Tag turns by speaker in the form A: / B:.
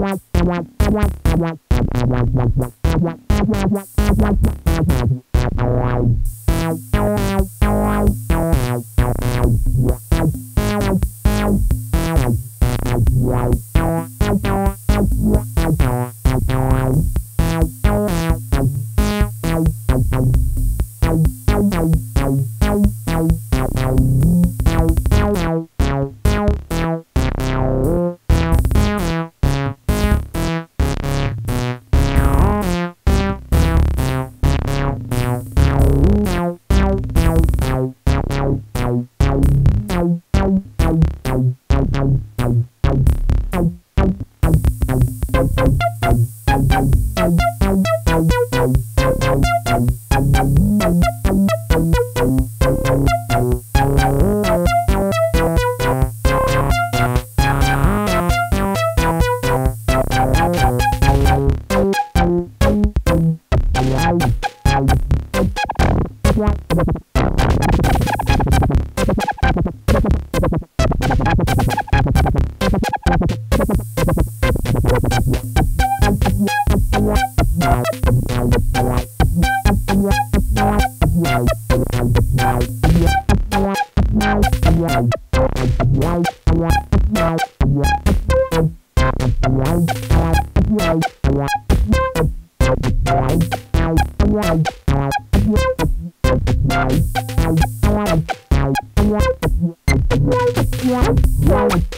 A: Wow. Wow. yeah, wow,